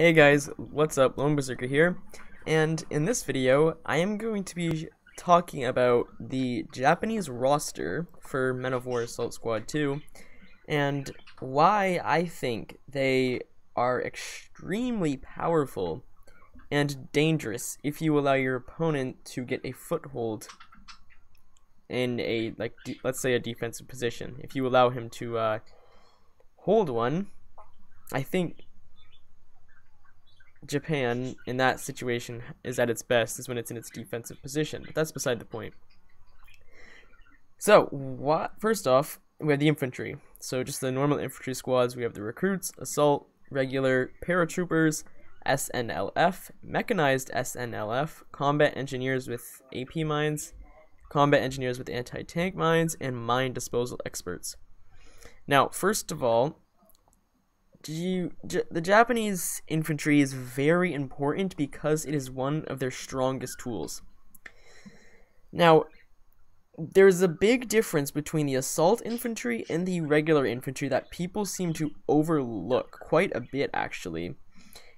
Hey guys, what's up? Lone Berserker here, and in this video, I am going to be talking about the Japanese roster for Men of War Assault Squad 2, and why I think they are extremely powerful and dangerous if you allow your opponent to get a foothold in a, like, let's say a defensive position. If you allow him to uh, hold one, I think Japan in that situation is at its best is when it's in its defensive position, but that's beside the point. So, what first off, we have the infantry. So just the normal infantry squads, we have the recruits, assault, regular, paratroopers, SNLF, mechanized SNLF, combat engineers with AP mines, combat engineers with anti-tank mines, and mine disposal experts. Now, first of all, you, the Japanese infantry is very important because it is one of their strongest tools. Now, there's a big difference between the assault infantry and the regular infantry that people seem to overlook quite a bit, actually.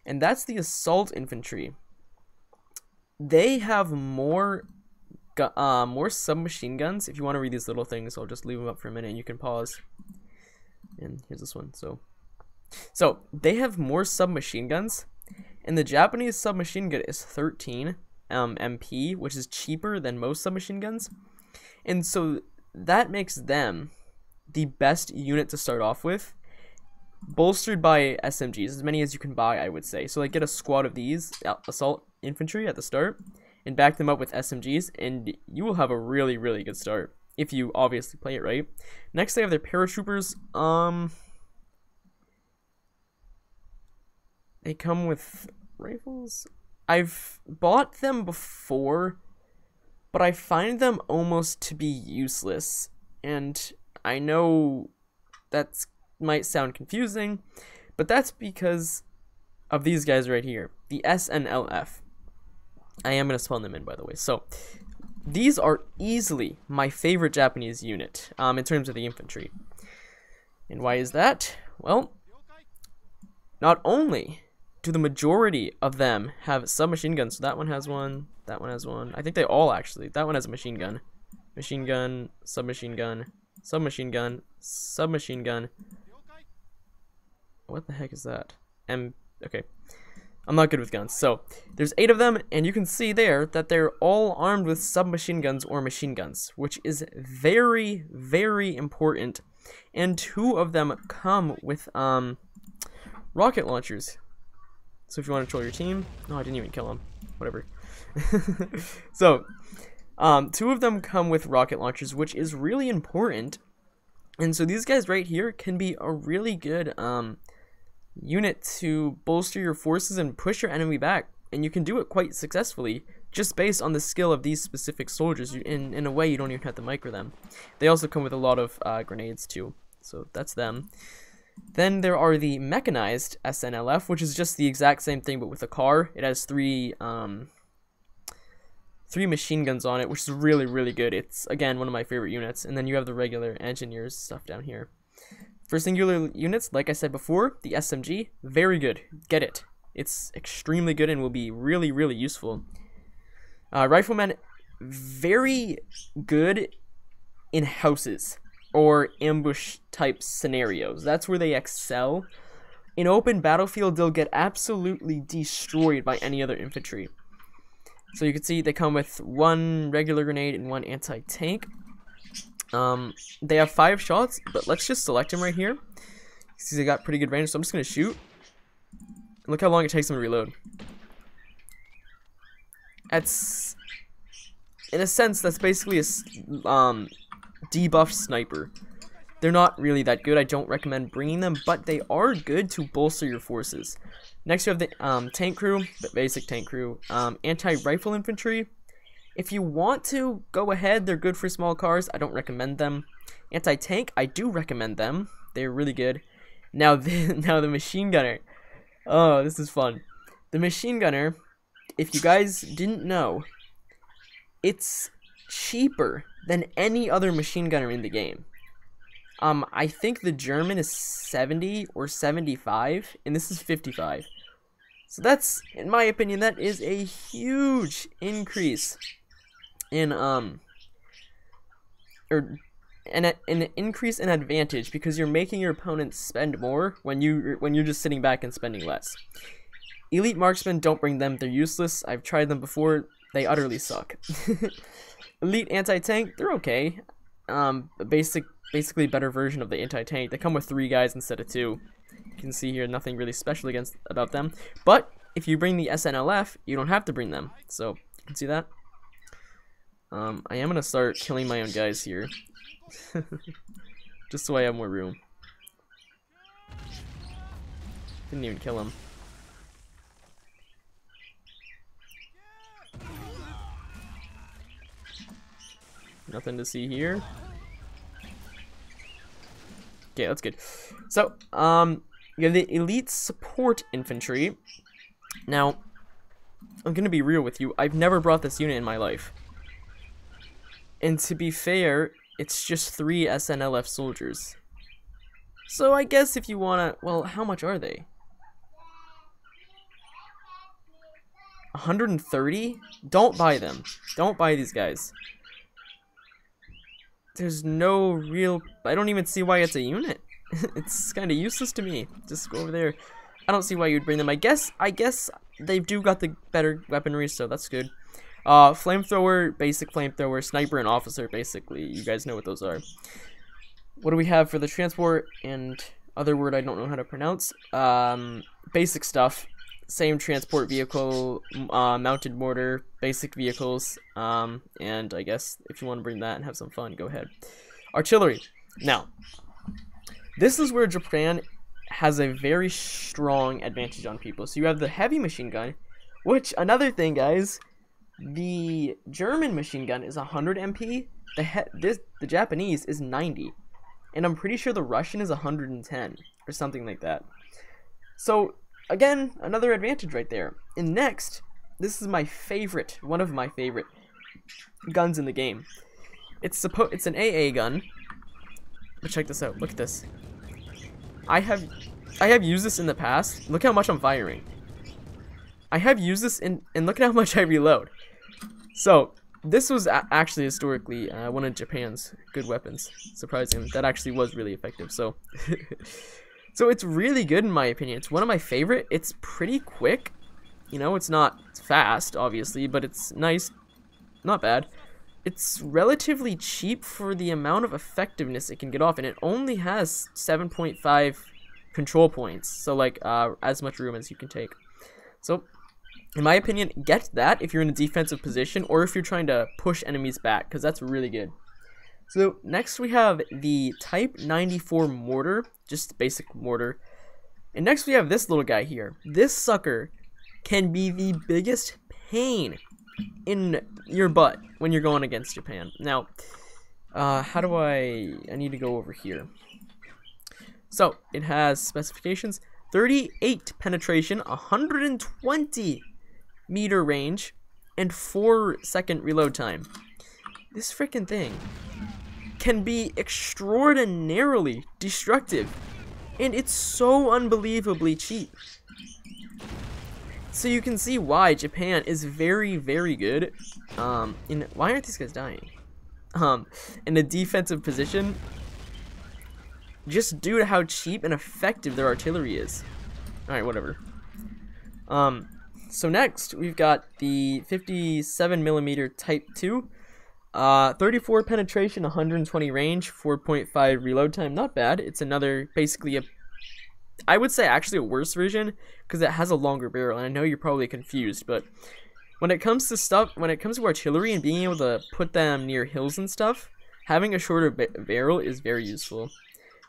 And that's the assault infantry. They have more uh, more submachine guns. If you want to read these little things, I'll just leave them up for a minute and you can pause. And here's this one. So so they have more submachine guns, and the Japanese submachine gun is 13 um, MP, which is cheaper than most submachine guns, and so that makes them the best unit to start off with, bolstered by SMGs, as many as you can buy, I would say. So like get a squad of these assault infantry at the start, and back them up with SMGs, and you will have a really really good start if you obviously play it right. Next, they have their paratroopers. Um, They come with rifles? I've bought them before, but I find them almost to be useless. And I know that might sound confusing, but that's because of these guys right here, the SNLF. I am going to spawn them in, by the way. So, these are easily my favorite Japanese unit um, in terms of the infantry. And why is that? Well, not only do the majority of them have submachine guns? So that one has one. That one has one. I think they all actually. That one has a machine gun. Machine gun, submachine gun, submachine gun, submachine gun. What the heck is that? M. Okay. I'm not good with guns. So, there's eight of them, and you can see there that they're all armed with submachine guns or machine guns, which is very, very important. And two of them come with um, rocket launchers. So if you want to troll your team, no, I didn't even kill him. Whatever. so, um, two of them come with rocket launchers, which is really important. And so these guys right here can be a really good um, unit to bolster your forces and push your enemy back. And you can do it quite successfully just based on the skill of these specific soldiers. In, in a way, you don't even have to micro them. They also come with a lot of uh, grenades too. So that's them. Then there are the mechanized SNLF, which is just the exact same thing but with a car. It has three um, three machine guns on it, which is really really good. It's again one of my favorite units. And then you have the regular engineers stuff down here. For singular units, like I said before, the SMG, very good. Get it. It's extremely good and will be really really useful. Uh, riflemen, very good in houses or ambush type scenarios. That's where they excel. In open battlefield, they'll get absolutely destroyed by any other infantry. So you can see they come with one regular grenade and one anti-tank. Um, they have five shots, but let's just select them right here. See, they got pretty good range, so I'm just to shoot. Look how long it takes them to reload. That's, in a sense, that's basically a um, debuffed sniper. They're not really that good. I don't recommend bringing them, but they are good to bolster your forces. Next, you have the um, tank crew, the basic tank crew, um, anti-rifle infantry. If you want to, go ahead. They're good for small cars. I don't recommend them. Anti-tank, I do recommend them. They're really good. Now, the, now the machine gunner. Oh, this is fun. The machine gunner, if you guys didn't know, it's cheaper than any other machine gunner in the game. Um, I think the German is 70 or 75, and this is 55. So that's, in my opinion, that is a huge increase in um or an, an increase in advantage because you're making your opponent spend more when you when you're just sitting back and spending less. Elite marksmen don't bring them; they're useless. I've tried them before; they utterly suck. Elite anti-tank, they're okay. Um, basic, basically better version of the anti-tank. They come with three guys instead of two. You can see here nothing really special against about them. But if you bring the SNLF, you don't have to bring them. So you can see that. Um, I am gonna start killing my own guys here. Just so I have more room. Didn't even kill him. Nothing to see here. Okay, that's good. So, um, you have the elite support infantry. Now, I'm gonna be real with you. I've never brought this unit in my life. And to be fair, it's just three SNLF soldiers. So I guess if you wanna, well, how much are they? 130? Don't buy them. Don't buy these guys. There's no real, I don't even see why it's a unit. it's kind of useless to me. Just go over there. I don't see why you'd bring them. I guess, I guess they do got the better weaponry, so that's good. Uh, flamethrower, basic flamethrower, sniper, and officer, basically. You guys know what those are. What do we have for the transport and other word I don't know how to pronounce? Um, basic stuff. Same transport vehicle, uh, mounted mortar, basic vehicles, um, and I guess if you want to bring that and have some fun, go ahead. Artillery. Now, this is where Japan has a very strong advantage on people. So you have the heavy machine gun, which, another thing, guys, the German machine gun is 100 MP. The he- this the Japanese is 90, and I'm pretty sure the Russian is 110 or something like that. So again, another advantage right there. And next, this is my favorite, one of my favorite guns in the game. It's supposed it's an AA gun. But check this out. Look at this. I have I have used this in the past. Look how much I'm firing. I have used this in and look at how much I reload. So, this was actually historically uh, one of Japan's good weapons. Surprising. That actually was really effective. So, so it's really good in my opinion. It's one of my favorite. It's pretty quick. You know, it's not fast, obviously, but it's nice. Not bad. It's relatively cheap for the amount of effectiveness it can get off, and it only has 7.5 control points. So, like, uh, as much room as you can take. So, in my opinion, get that if you're in a defensive position or if you're trying to push enemies back, because that's really good. So next we have the Type 94 mortar, just basic mortar. And next we have this little guy here. This sucker can be the biggest pain in your butt when you're going against Japan. Now, uh, how do I... I need to go over here. So, it has specifications. 38 penetration, 120 meter range, and 4 second reload time. This freaking thing can be extraordinarily destructive, and it's so unbelievably cheap. So you can see why Japan is very, very good. Um, in why aren't these guys dying? Um, in a defensive position, just due to how cheap and effective their artillery is. All right, whatever. Um, so next, we've got the 57 millimeter Type 2. Uh, 34 penetration, 120 range, 4.5 reload time. Not bad. It's another, basically a, I would say actually a worse version, because it has a longer barrel, and I know you're probably confused, but when it comes to stuff, when it comes to artillery and being able to put them near hills and stuff, having a shorter barrel is very useful.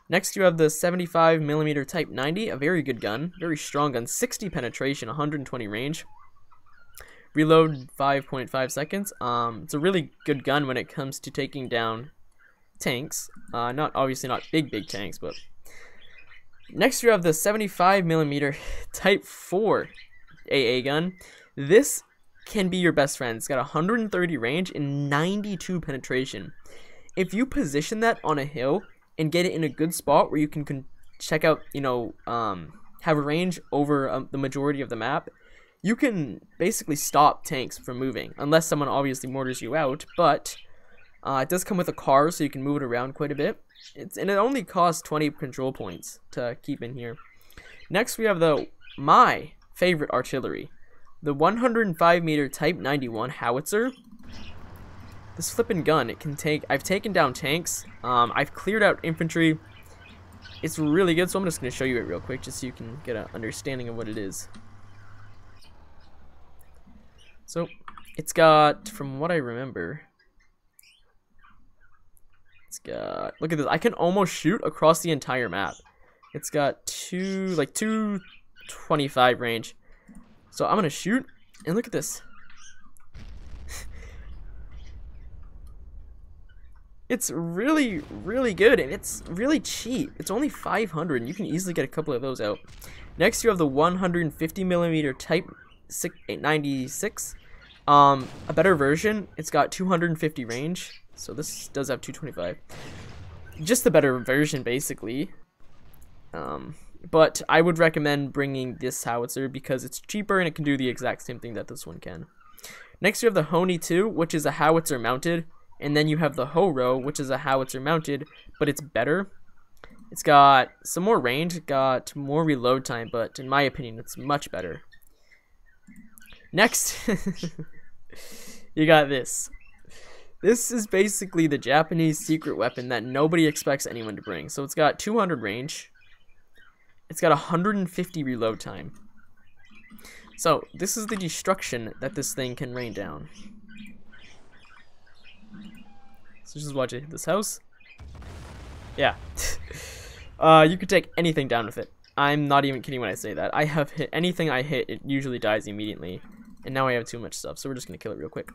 Next, you have the 75 millimeter Type 90, a very good gun, very strong gun, 60 penetration, 120 range. Reload 5.5 seconds. Um, it's a really good gun when it comes to taking down tanks. Uh, not obviously not big big tanks, but next you have the 75 millimeter Type 4 AA gun. This can be your best friend. It's got 130 range and 92 penetration. If you position that on a hill and get it in a good spot where you can check out, you know, um, have a range over um, the majority of the map, you can basically stop tanks from moving, unless someone obviously mortars you out, but uh, it does come with a car, so you can move it around quite a bit. It's, and it only costs 20 control points to keep in here. Next, we have the my favorite artillery, the 105 meter Type 91 howitzer. This flippin' gun, it can take. I've taken down tanks. Um, I've cleared out infantry. It's really good, so I'm just gonna show you it real quick, just so you can get an understanding of what it is. So, it's got, from what I remember, it's got, look at this, I can almost shoot across the entire map. It's got two, like 225 range. So I'm gonna shoot, and look at this. it's really, really good, and it's really cheap. It's only 500, and you can easily get a couple of those out. Next, you have the 150 millimeter Type 96. Um, a better version, it's got 250 range, so this does have 225. Just the better version, basically. Um, but I would recommend bringing this howitzer because it's cheaper and it can do the exact same thing that this one can. Next, you have the Honi 2, which is a howitzer mounted, and then you have the Horo, which is a howitzer mounted, but it's better. It's got some more range, got more reload time, but in my opinion, it's much better. Next, you got this. This is basically the Japanese secret weapon that nobody expects anyone to bring. So it's got 200 range. It's got 150 reload time. So this is the destruction that this thing can rain down. So just watch it. This house. Yeah. uh, you could take anything down with it. I'm not even kidding when I say that. I have hit anything I hit, it usually dies immediately. And now I have too much stuff, so we're just gonna kill it real quick.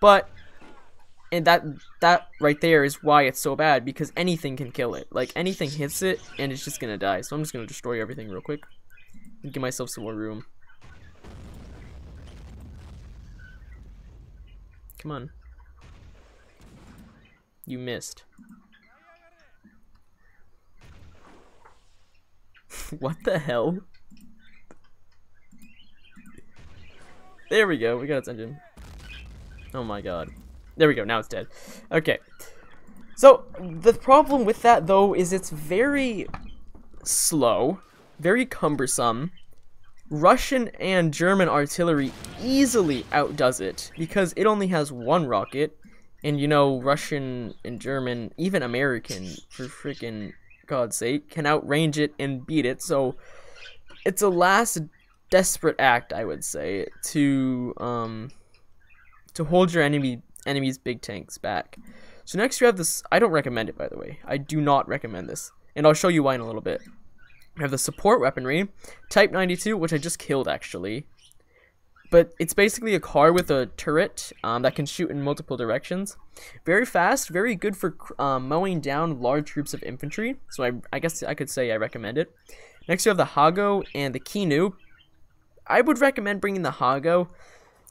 But and that that right there is why it's so bad because anything can kill it. Like anything hits it and it's just gonna die. So I'm just gonna destroy everything real quick and give myself some more room. Come on. You missed. what the hell? There we go. We got its engine. Oh my god. There we go. Now it's dead. Okay. So, the problem with that, though, is it's very slow, very cumbersome. Russian and German artillery easily outdoes it because it only has one rocket. And, you know, Russian and German, even American, for freaking God's sake, can outrange it and beat it. So, it's a last desperate act, I would say, to um to hold your enemy enemy's big tanks back. So next you have this. I don't recommend it, by the way. I do not recommend this, and I'll show you why in a little bit. We have the support weaponry, Type 92, which I just killed actually. But it's basically a car with a turret um, that can shoot in multiple directions. Very fast, very good for um, mowing down large groups of infantry. So I, I guess I could say I recommend it. Next, you have the Hago and the Kinu. I would recommend bringing the Hago.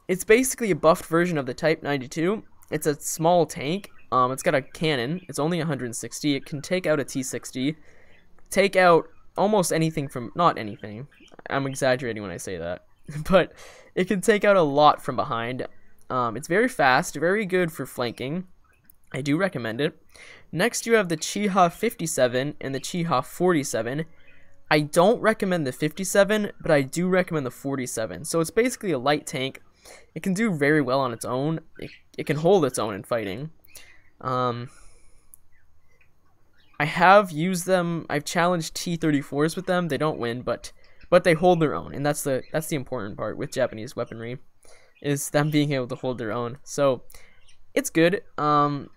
It's basically a buffed version of the Type 92. It's a small tank. Um, it's got a cannon. It's only 160. It can take out a T60. Take out almost anything from... Not anything. I'm exaggerating when I say that. but it can take out a lot from behind. Um, it's very fast. Very good for flanking. I do recommend it. Next, you have the Chiha 57 and the Chiha 47. I don't recommend the 57, but I do recommend the 47. So it's basically a light tank. It can do very well on its own. It, it can hold its own in fighting. Um, I have used them. I've challenged T34s with them. They don't win, but but they hold their own, and that's the that's the important part with Japanese weaponry, is them being able to hold their own. So it's good. Um,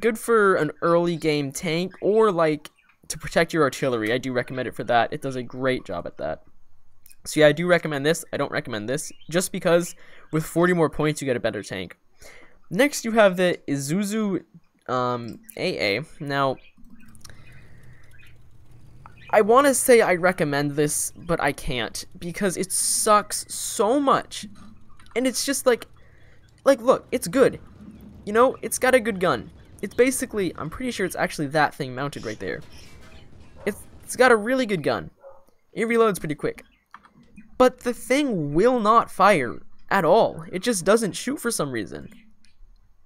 good for an early game tank or like to protect your artillery. I do recommend it for that. It does a great job at that. So yeah, I do recommend this. I don't recommend this, just because with 40 more points, you get a better tank. Next, you have the Isuzu um, AA. Now, I want to say I recommend this, but I can't, because it sucks so much. And it's just like, like, look, it's good. You know, it's got a good gun. It's basically, I'm pretty sure it's actually that thing mounted right there. It's, got a really good gun. It reloads pretty quick. But the thing will not fire at all. It just doesn't shoot for some reason.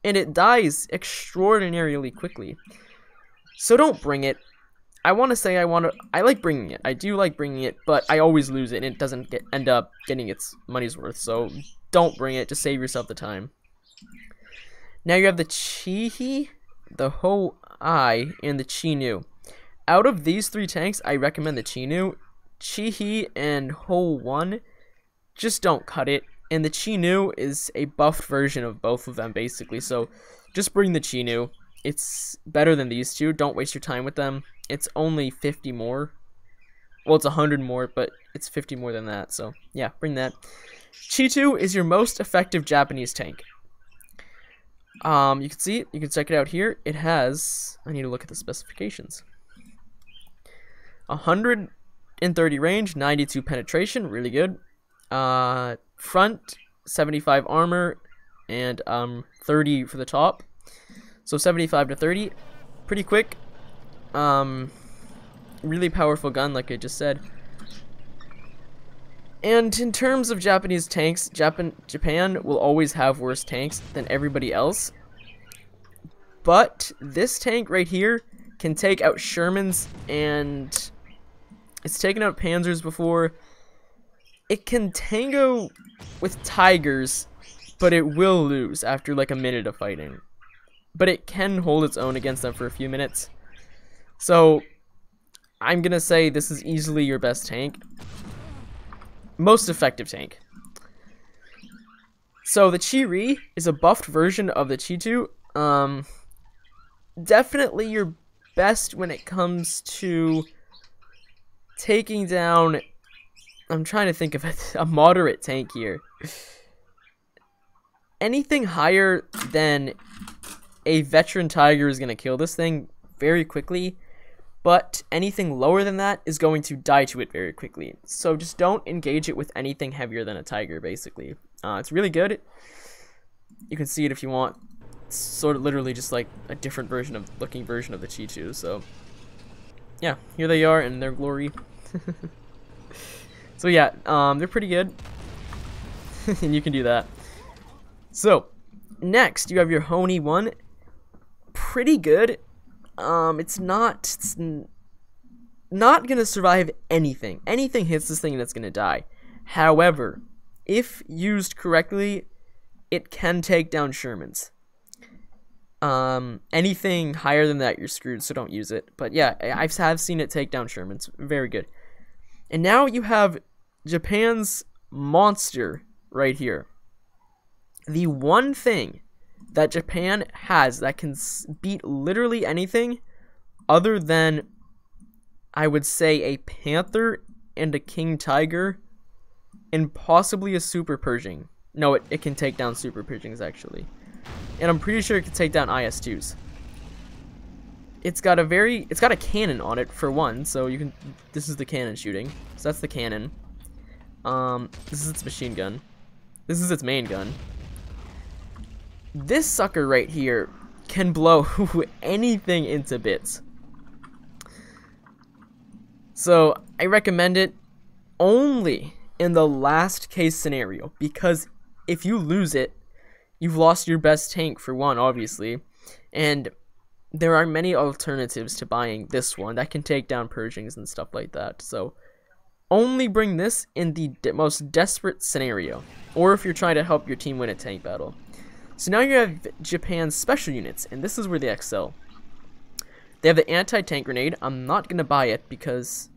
And it dies extraordinarily quickly. So don't bring it. I want to say I want to. I like bringing it. I do like bringing it, but I always lose it, and it doesn't get end up getting its money's worth. So don't bring it. Just save yourself the time. Now you have the Chihi, the Ho Ai, and the Chinu. Out of these three tanks, I recommend the Chinu. Chihi and Ho 1, just don't cut it. And the Chinu is a buffed version of both of them, basically. So just bring the Chinu. It's better than these two. Don't waste your time with them. It's only 50 more. Well, it's 100 more, but it's 50 more than that. So yeah, bring that. Chitu is your most effective Japanese tank. Um, you can see it. You can check it out here. It has. I need to look at the specifications. 130 range, 92 penetration, really good. Uh, front, 75 armor, and um, 30 for the top. So 75 to 30, pretty quick. Um, really powerful gun, like I just said. And in terms of Japanese tanks, Japan Japan will always have worse tanks than everybody else. But this tank right here can take out Shermans and it's taken out Panzers before. It can tango with Tigers, but it will lose after like a minute of fighting. But it can hold its own against them for a few minutes. So, I'm going to say this is easily your best tank most effective tank. So the Chi-Ri is a buffed version of the Chi-Tu. Um, definitely your best when it comes to taking down. I'm trying to think of a, a moderate tank here. Anything higher than a veteran tiger is going to kill this thing very quickly but anything lower than that is going to die to it very quickly. So just don't engage it with anything heavier than a tiger, basically. Uh, it's really good. You can see it if you want. It's sort of literally just like a different version of looking version of the Chi-Tu. So yeah, here they are in their glory. so yeah, um, they're pretty good, and you can do that. So next, you have your Honi one. Pretty good. Um, it's not it's not gonna survive anything. Anything hits this thing and it's gonna die. However, if used correctly, it can take down Shermans. Um, anything higher than that, you're screwed, so don't use it. But yeah, I have seen it take down Shermans. Very good. And now you have Japan's monster right here. The one thing that Japan has that can beat literally anything other than, I would say, a panther and a king tiger and possibly a super Pershing. No, it, it can take down super Pershings actually. And I'm pretty sure it can take down IS-2s. It's got a very, it's got a cannon on it for one, so you can, this is the cannon shooting. So that's the cannon. Um, this is its machine gun. This is its main gun. This sucker right here can blow anything into bits. So I recommend it only in the last case scenario because if you lose it, you've lost your best tank for one, obviously, and there are many alternatives to buying this one that can take down Pershings and stuff like that. So only bring this in the de most desperate scenario, or if you're trying to help your team win a tank battle. So now you have Japan's special units, and this is where they excel. They have the anti-tank grenade. I'm not going to buy it because,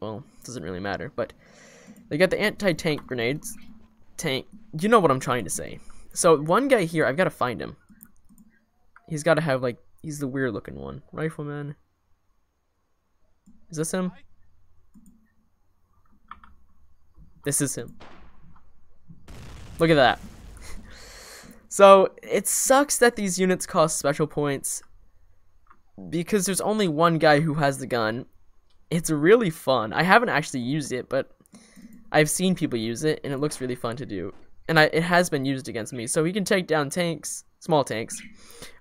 well, it doesn't really matter. But they got the anti-tank grenades. Tank, you know what I'm trying to say. So one guy here, I've got to find him. He's got to have, like, he's the weird looking one. Rifleman. Is this him? This is him. Look at that. So it sucks that these units cost special points because there's only one guy who has the gun. It's really fun. I haven't actually used it, but I've seen people use it and it looks really fun to do. And I, it has been used against me. So he can take down tanks, small tanks.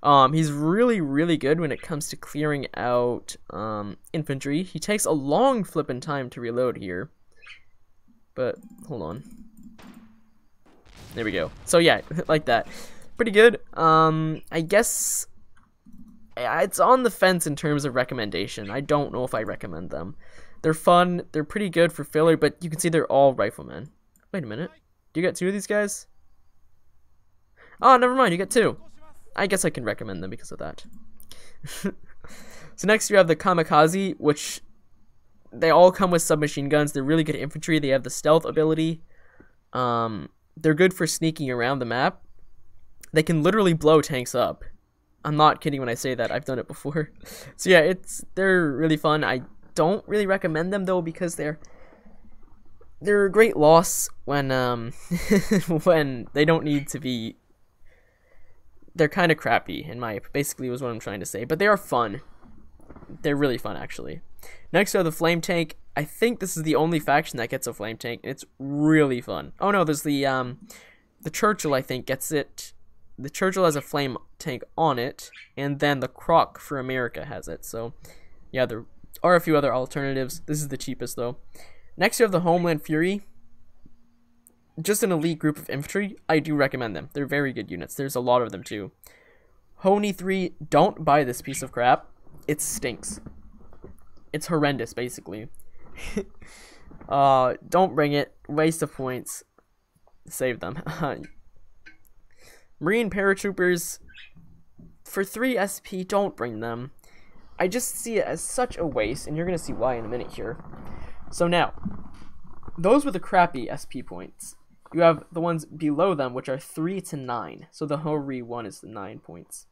Um, he's really, really good when it comes to clearing out um, infantry. He takes a long flipping time to reload here. But, hold on. There we go. So yeah, like that. Pretty good. Um, I guess it's on the fence in terms of recommendation. I don't know if I recommend them. They're fun. They're pretty good for filler, but you can see they're all riflemen. Wait a minute. Do you get two of these guys? Oh, never mind. You get two. I guess I can recommend them because of that. so next you have the Kamikaze, which they all come with submachine guns. They're really good infantry. They have the stealth ability. Um, they're good for sneaking around the map. They can literally blow tanks up. I'm not kidding when I say that. I've done it before. So yeah, it's they're really fun. I don't really recommend them though because they're they're a great loss when um when they don't need to be they're kind of crappy in my basically was what I'm trying to say, but they are fun. They're really fun actually. Next are the flame tank. I think this is the only faction that gets a flame tank. It's really fun. Oh no, there's the um the Churchill I think gets it. The Churchill has a flame tank on it, and then the Croc for America has it. So yeah, there are a few other alternatives. This is the cheapest though. Next you have the Homeland Fury. Just an elite group of infantry. I do recommend them. They're very good units. There's a lot of them too. Honi 3, don't buy this piece of crap. It stinks. It's horrendous, basically. uh, don't bring it. Waste of points. Save them. Marine paratroopers, for 3 SP, don't bring them. I just see it as such a waste, and you're going to see why in a minute here. So now, those were the crappy SP points. You have the ones below them, which are 3 to 9. So the Hori one is the 9 points.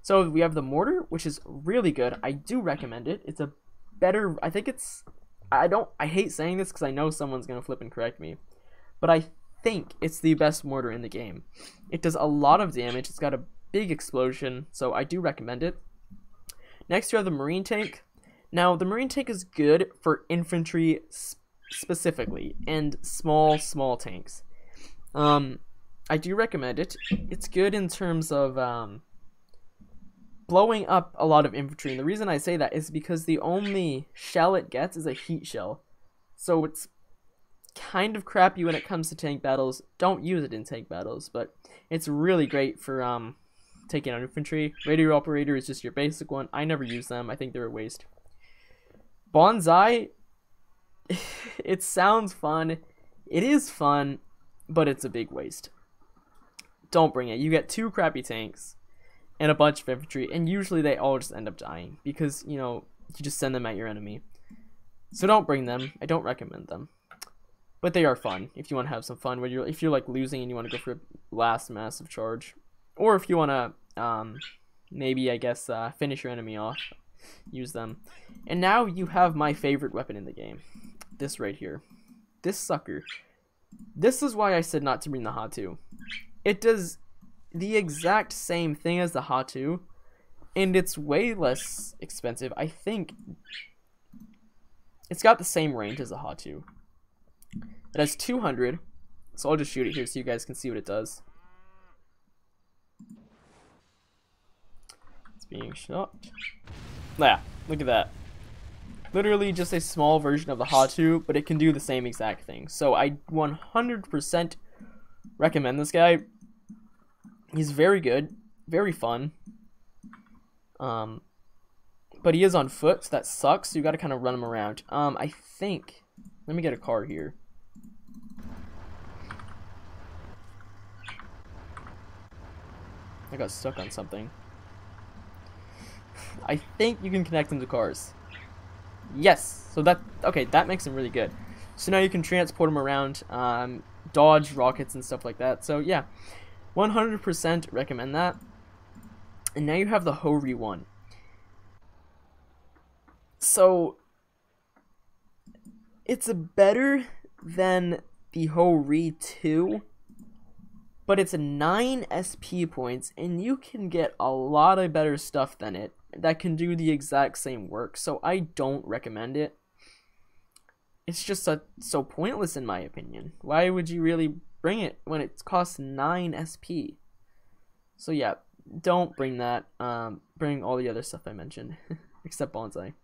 So we have the Mortar, which is really good. I do recommend it. It's a better, I think it's, I don't, I hate saying this because I know someone's going to flip and correct me. But I think it's the best mortar in the game. It does a lot of damage. It's got a big explosion, so I do recommend it. Next, you have the Marine Tank. Now, the Marine Tank is good for infantry sp specifically, and small, small tanks. Um, I do recommend it. It's good in terms of um, blowing up a lot of infantry. And the reason I say that is because the only shell it gets is a heat shell. So it's kind of crappy when it comes to tank battles. Don't use it in tank battles, but it's really great for um, taking out infantry. Radio operator is just your basic one. I never use them. I think they're a waste. Bonsai, it sounds fun. It is fun, but it's a big waste. Don't bring it. You get two crappy tanks and a bunch of infantry, and usually they all just end up dying because, you know, you just send them at your enemy. So don't bring them. I don't recommend them. But they are fun if you want to have some fun when you're if you're like losing and you want to go for a last massive charge. Or if you want to um maybe I guess uh, finish your enemy off, use them. And now you have my favorite weapon in the game. This right here. This sucker. This is why I said not to bring the Hatu. It does the exact same thing as the Hatu, and it's way less expensive. I think it's got the same range as the Hatu. It has 200, so I'll just shoot it here so you guys can see what it does. It's being shot. Yeah, look at that. Literally just a small version of the Hatu, but it can do the same exact thing. So I 100% recommend this guy. He's very good, very fun. Um, but he is on foot, so that sucks. So you got to kind of run him around. Um, I think. Let me get a car here. I got stuck on something. I think you can connect them to cars. Yes. So that okay, that makes them really good. So now you can transport them around, um, dodge rockets and stuff like that. So yeah, 100% recommend that. And now you have the Hori one. So it's a better than the Hori 2, but it's 9 SP points, and you can get a lot of better stuff than it that can do the exact same work. So I don't recommend it. It's just a, so pointless in my opinion. Why would you really bring it when it costs 9 SP. So yeah, don't bring that. Um, bring all the other stuff I mentioned, except bonsai.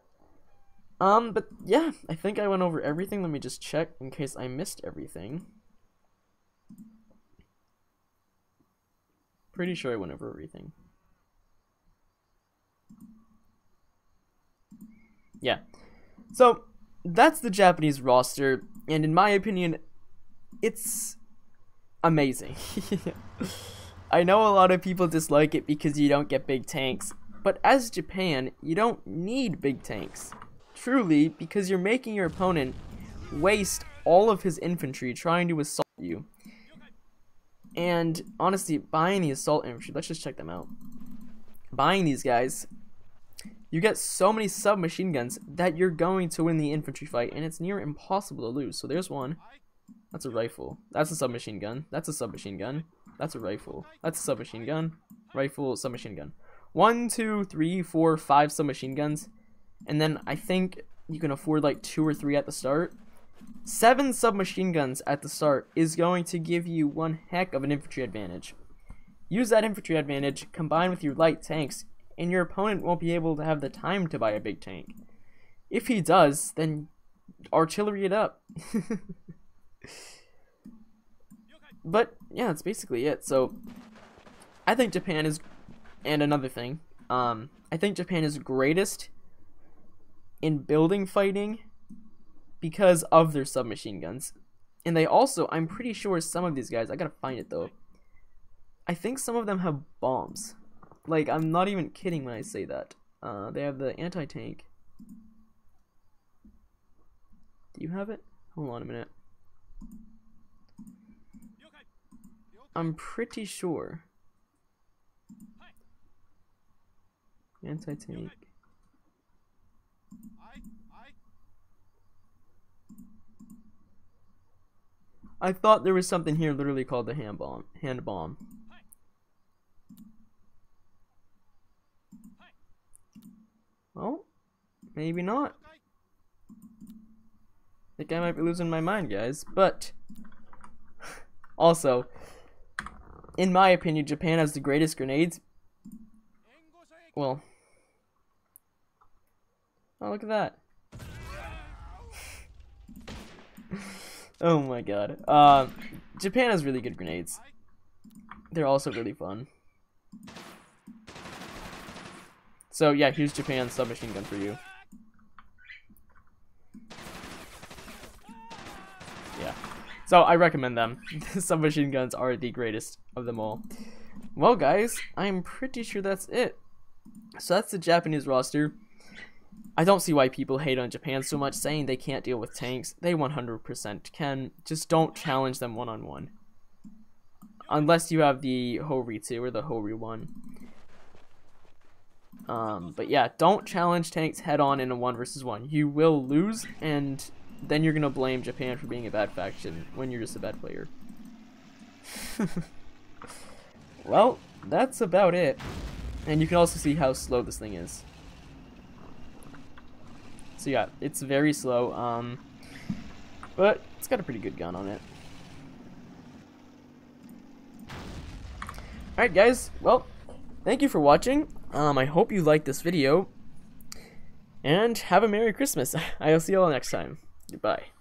um, but yeah, I think I went over everything. Let me just check in case I missed everything. Pretty sure I went over everything. Yeah. So, that's the Japanese roster, and in my opinion, it's amazing. I know a lot of people dislike it because you don't get big tanks, but as Japan, you don't need big tanks. Truly, because you're making your opponent waste all of his infantry trying to assault you. And honestly, buying the assault infantry, let's just check them out. Buying these guys, you get so many submachine guns that you're going to win the infantry fight, and it's near impossible to lose. So there's one. That's a rifle. That's a submachine gun. That's a submachine gun. That's a rifle. That's a submachine gun. Rifle, submachine gun. One, two, three, four, five submachine guns. And then I think you can afford like two or three at the start. Seven submachine guns at the start is going to give you one heck of an infantry advantage. Use that infantry advantage combined with your light tanks, and your opponent won't be able to have the time to buy a big tank. If he does, then artillery it up. but yeah, that's basically it. So I think Japan is, and another thing, um, I think Japan is greatest in building fighting because of their submachine guns. And they also, I'm pretty sure some of these guys, I gotta find it though. I think some of them have bombs. Like, I'm not even kidding when I say that. Uh, they have the anti-tank. Do you have it? Hold on a minute. I'm pretty sure. Anti-tank. I thought there was something here literally called the hand bomb. Hand bomb. Well, maybe not. I think I might be losing my mind, guys. But, also, in my opinion, Japan has the greatest grenades. Well, oh, look at that. oh my god. Uh, Japan has really good grenades. They're also really fun. So yeah, here's Japan's submachine gun for you. Yeah. So I recommend them. submachine guns are the greatest of them all. Well guys, I'm pretty sure that's it. So that's the Japanese roster. I don't see why people hate on Japan so much, saying they can't deal with tanks. They 100% can. Just don't challenge them one-on-one. -on -one. Unless you have the Hori 2 or the Hori 1. Um, but yeah, don't challenge tanks head on in a one versus one. You will lose, and then you're gonna blame Japan for being a bad faction when you're just a bad player. well, that's about it. And you can also see how slow this thing is. So yeah, it's very slow, um, but it's got a pretty good gun on it. Alright guys, well, thank you for watching. Um, I hope you liked this video. And have a Merry Christmas. I'll see you all next time. Goodbye.